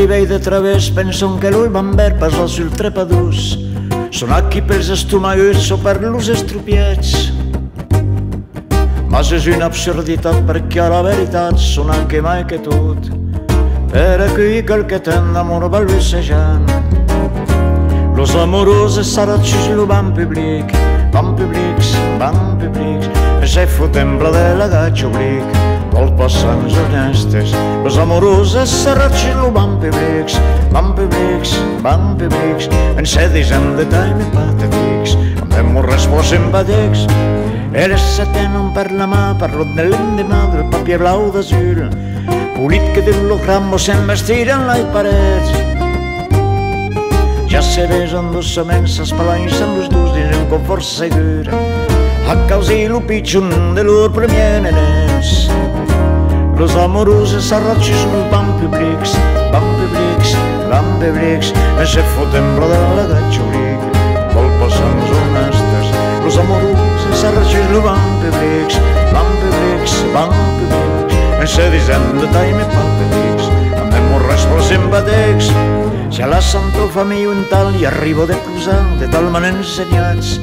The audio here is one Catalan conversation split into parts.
qui veig de través pensen que l'ull van ver pas els ultrapadurs. Són aquí pels estomaguts o per los estropiets. Mas és una absurditat perquè a la veritat són anche mai que tot. Per aquí quel que ten d'amor balbucejant. Los amorosos saracís lo van public, van publics, van publics, se fotem-la de la oblic, els passants honestes. Los amorosos saracís lo van publics, van publics, van publics, en sedis en detall patètics, amb demorres molt simpàtics. Eres se tenen per la mà, parlo de l'endemà del paper blau d'azul, polit que de l'hologrammo s'envestiren les parets. Ja se besen dolçament s'espalanys amb els dos dins un confort segur. A causa lo pitjor de lor premier nenets. Los amorosos s'arratxis los van publics, van publics, van publics, e se foten la de gatxolic, vol passants honestes. Los amorosos s'arratxis los van publics, van publics, van publics, e se disen de taime patètics, amb hemorres per simpàtics. Si a la Santo Família un tal i arribo de posar de tal manera ensenyats,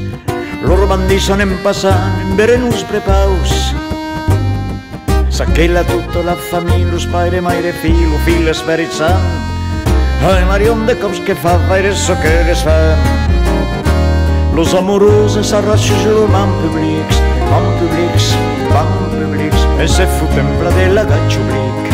l'urbandisson en passant, en veren-nos prepaus. S'aquella tutta la família, los pare, maire, filo, fill, esperit sant. Ai, Marion de cops que fa, vaire so que les fan. Los amorosos s'arrachis van publics, van publics, van publics, e se foten pla de la gatxoblic.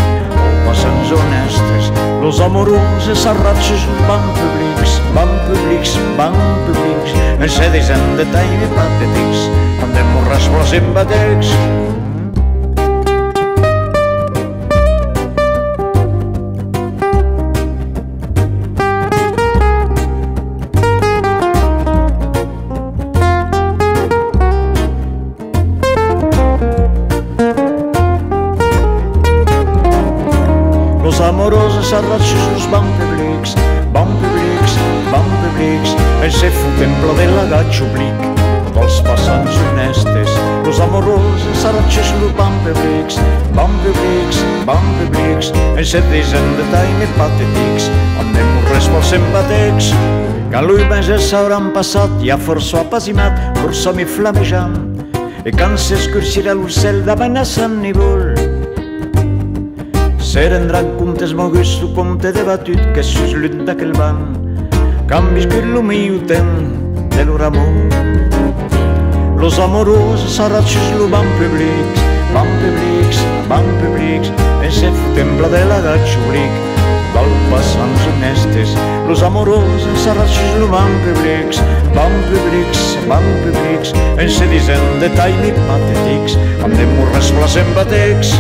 Passants honestes, los amorosos s'arratxis van publics, van publics, van publics, e se disen detall patètics, amb demorres molt simpàtics. Los amorosos arrachos van publics, van publics, van publics, e se foten pla de la gatxoblic, dels passants honestes. Los amorosos arrachos van publics, van publics, van publics, e se disen de taime patètics, amb demorres molt simpàtics. Que l'ull mesos s'hauran passat, ja força apasimat, força mi flamejant, e quan s'escurcirà l'ocel davant a Sant Serendran comptes moguts su compte debatut que sus lut d'aquel banc. Que lo miuten de lo ramon Los amorosos sarratxos lo van publics, van publics, van publics, e se fotem de la gatxoblic, val passants honestes. Los amorosos sarratxos lo van publics, van publics, van publics, e se disen detall i patètics, amb demorres blasembàtics,